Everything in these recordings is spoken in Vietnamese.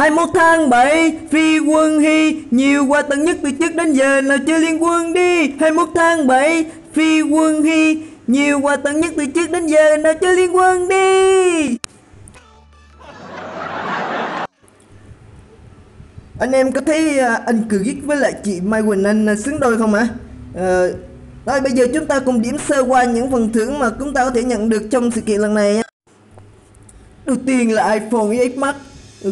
21 tháng 7 Phi quân hy Nhiều quà tặng nhất từ trước đến giờ Nào chơi liên quân đi 21 tháng 7 Phi quân hy Nhiều quà tặng nhất từ trước đến giờ Nào chơi liên quân đi Anh em có thấy à, anh cử gích với lại chị Mai Quỳnh Anh à, xứng đôi không ạ? Ờ, rồi bây giờ chúng ta cùng điểm sơ qua những phần thưởng mà chúng ta có thể nhận được trong sự kiện lần này. Đầu tiên là iPhone X Max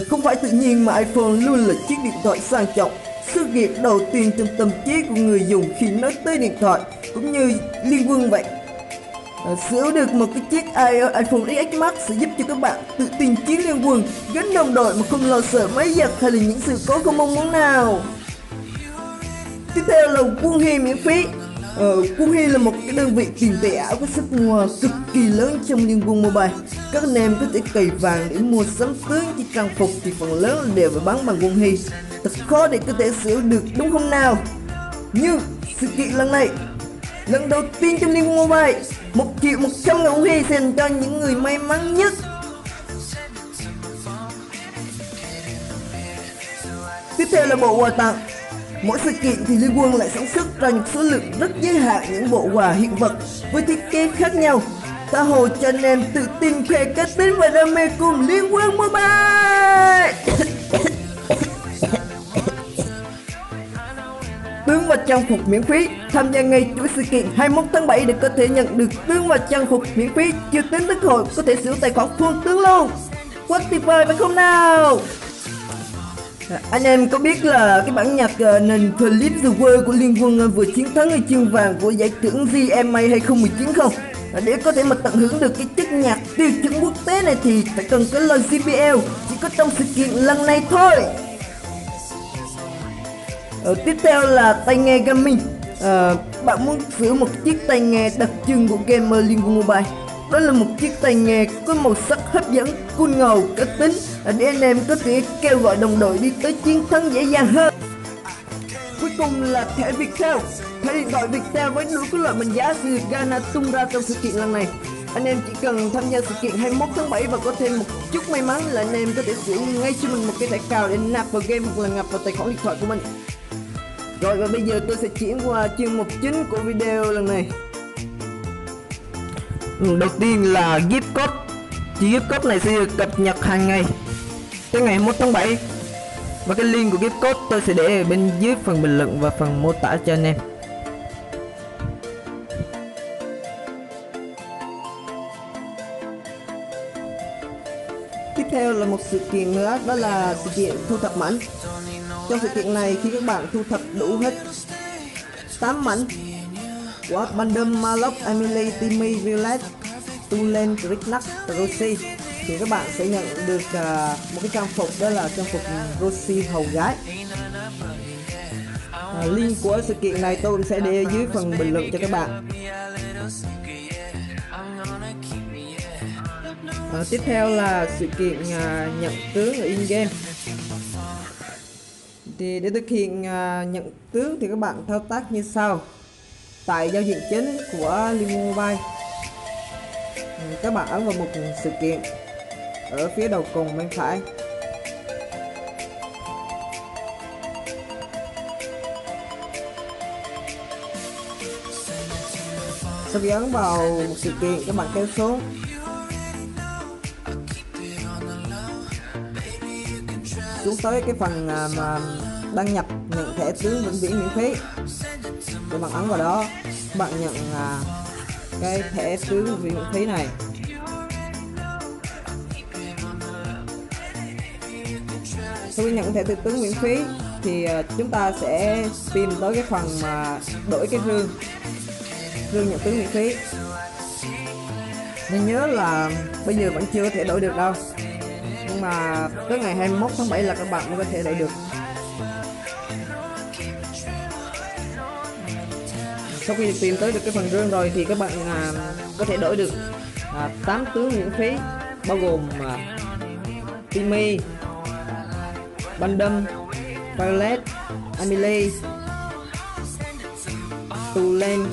không phải tự nhiên mà iPhone luôn là chiếc điện thoại sang trọng. Sự kiện đầu tiên trong tâm trí của người dùng khi nói tới điện thoại Cũng như liên quân vậy. À, Sở được một cái chiếc iPhone X Max sẽ giúp cho các bạn tự tin chiến liên quân Gánh đồng đội mà không lo sợ máy giật hay là những sự cố không mong muốn nào. Tiếp theo là quân hy miễn phí. Ờ, Quân Hy là một cái đơn vị tiền tệ ảo có sức mua cực kỳ lớn trong liên quân mobile. Các anh em có thể cày vàng để mua sắm tướng chỉ trang phục thì phần lớn đều phải bán bằng Quân Hy. Thật khó để có thể sửa được đúng không nào. Nhưng sự kiện lần này Lần đầu tiên trong liên quân mobile một triệu một trăm ngàn Quân Hy dành cho những người may mắn nhất. Tiếp theo là bộ quà tặng. Mỗi sự kiện thì Liên Quân lại sản xuất ra những số lượng rất giới hạn những bộ quà hiện vật với thiết kế khác nhau. Ta hồ cho anh em tự tin khoe kết tính và đam mê cùng Liên Quân Mobile. tướng và trang phục miễn phí tham gia ngay chuỗi sự kiện 21 tháng 7 để có thể nhận được tướng và trang phục miễn phí chưa tính tức hội, có thể sử dụng tài khoản full tướng luôn quá tuyệt vời phải không nào anh em có biết là cái bản nhạc uh, nền Clip The World của Liên Quân uh, vừa chiến thắng huy chương vàng của giải thưởng GMA 2019 không? À, để có thể mà tận hưởng được cái chất nhạc tiêu chuẩn quốc tế này thì phải cần cái lời CPL chỉ có trong sự kiện lần này thôi. Ờ, tiếp theo là tai nghe gaming. À, bạn muốn sử một chiếc tai nghe đặc trưng của gamer Liên Quân Mobile đó là một chiếc tai nghe có màu sắc hấp dẫn, cool ngầu, cá tính à, để anh em có thể kêu gọi đồng đội đi tới chiến thắng dễ dàng hơn. Cuối cùng là thẻ Viettel. Thẻ điện thoại Viettel với đủ các loại mệnh giá từ Ghana tung ra trong sự kiện lần này. Anh em chỉ cần tham gia sự kiện 21 tháng 7 và có thêm một chút may mắn là anh em có thể sử dụng ngay cho mình một cái thẻ cào để nạp vào game hoặc là ngập vào tài khoản điện thoại của mình. Rồi và bây giờ tôi sẽ chuyển qua chương mục chính của video lần này. Ừ, đầu tiên là gift code. Chỉ gift code này sẽ được cập nhật hàng ngày. Tới ngày 21 tháng 7 và cái link của gift code tôi sẽ để ở bên dưới phần bình luận và phần mô tả cho anh em. Tiếp theo là một sự kiện nữa, đó là sự kiện thu thập mảnh. Trong sự kiện này, khi các bạn thu thập đủ hết 8 mảnh What Bandom, Malok, Emily, Timmy, Violet, Tulen, Ricknack, Rosie thì các bạn sẽ nhận được uh, một cái trang phục đó là trang phục Rosie hầu gái. À, link của sự kiện này tôi cũng sẽ để dưới phần bình luận cho các bạn. À, tiếp theo là sự kiện uh, nhận tướng ở in game thì để thực hiện uh, nhận tướng thì các bạn thao tác như sau tại giao diện chính của Limo Mobile. Ừ, các bạn ấn vào một sự kiện ở phía đầu cùng bên phải. Sau khi ấn vào một sự kiện, các bạn kéo xuống. Xuống tới cái phần à, mà đăng nhập nhận thẻ tướng vĩnh viễn miễn phí các bạn ấn vào đó các bạn nhận à, cái thẻ tướng miễn phí này. Sau khi nhận thẻ tướng tướng miễn phí thì ờ, chúng ta sẽ tìm tới cái phần mà đổi cái rương rương nhận tướng miễn phí. Nên nhớ là bây giờ vẫn chưa có thể đổi được đâu. Nhưng mà tới ngày 21 tháng 7 là các bạn mới có thể đổi được. Sau khi tìm tới được cái phần rương rồi thì các bạn à, có thể đổi được à, 8 tướng miễn phí bao gồm à, Timmy, Bandom, Violet, Emily, Tulen,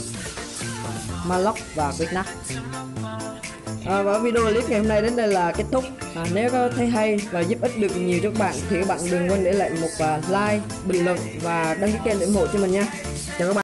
Malok và Vietnam à, và video clip ngày hôm nay đến đây là kết thúc. À, nếu có thấy hay và giúp ích được nhiều cho các bạn thì các bạn đừng quên để lại một uh, like bình luận và đăng ký kênh để ủng hộ cho mình nha. Chào các bạn.